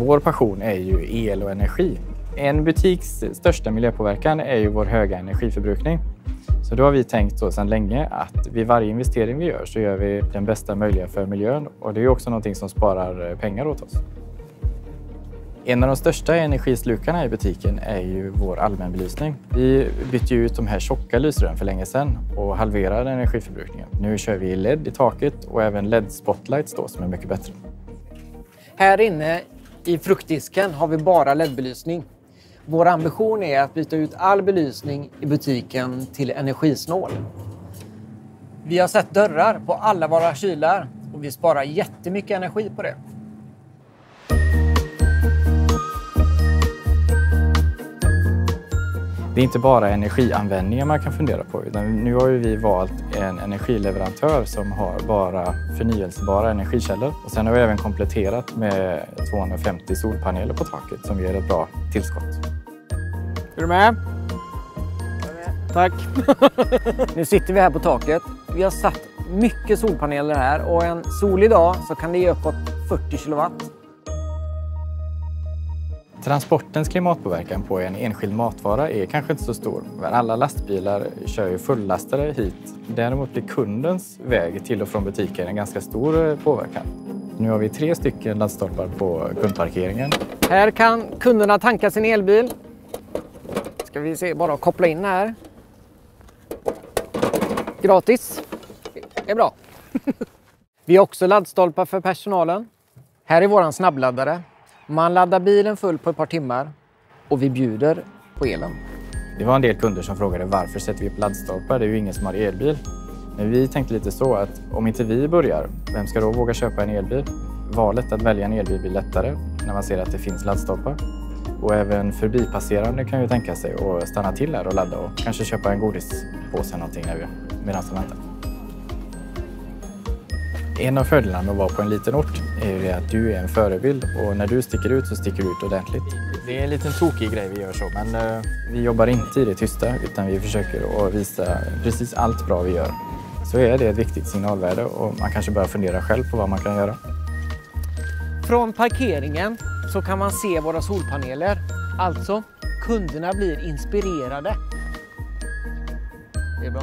Vår passion är ju el och energi. En butiks största miljöpåverkan är ju vår höga energiförbrukning. Så då har vi tänkt så sedan länge att vid varje investering vi gör så gör vi den bästa möjliga för miljön och det är också någonting som sparar pengar åt oss. En av de största energislukarna i butiken är ju vår allmänbelysning. Vi bytte ut de här tjocka lysrören för länge sedan och halverade energiförbrukningen. Nu kör vi LED i taket och även LED-spotlights då som är mycket bättre. Här inne i fruktdisken har vi bara LED-belysning. Vår ambition är att byta ut all belysning i butiken till energisnål. Vi har sett dörrar på alla våra kylar och vi sparar jättemycket energi på det. Det är inte bara energianvändningen man kan fundera på utan nu har ju vi valt en energileverantör som har bara förnyelsebara energikällor. Och sen har vi även kompletterat med 250 solpaneler på taket som ger ett bra tillskott. Är du med? Tack! nu sitter vi här på taket. Vi har satt mycket solpaneler här och en solig dag så kan det ge uppåt 40 kilowatt. Transportens klimatpåverkan på en enskild matvara är kanske inte så stor. Alla lastbilar kör ju fullastade hit. Däremot blir kundens väg till och från butiken en ganska stor eh, påverkan. Nu har vi tre stycken laddstolpar på kundparkeringen. Här kan kunderna tanka sin elbil. Ska vi se, bara koppla in här. Gratis. Det är bra. vi har också laddstolpar för personalen. Här är våran snabbladdare. Man laddar bilen full på ett par timmar och vi bjuder på elen. Det var en del kunder som frågade varför sätter vi upp laddstolpar? Det är ju ingen som har elbil. Men vi tänkte lite så att om inte vi börjar, vem ska då våga köpa en elbil? Valet att välja en elbil blir lättare när man ser att det finns laddstolpar. Och även förbipasserande kan ju tänka sig att stanna till här och ladda och kanske köpa en godispåse eller någonting medan de väntar. En av fördelarna med att vara på en liten ort är ju att du är en förebild och när du sticker ut så sticker du ut ordentligt. Det är en liten tokig grej vi gör så, men uh, vi jobbar inte i det tysta utan vi försöker att visa precis allt bra vi gör. Så är det ett viktigt signalvärde och man kanske börjar fundera själv på vad man kan göra. Från parkeringen så kan man se våra solpaneler. Alltså, kunderna blir inspirerade. Det är bra.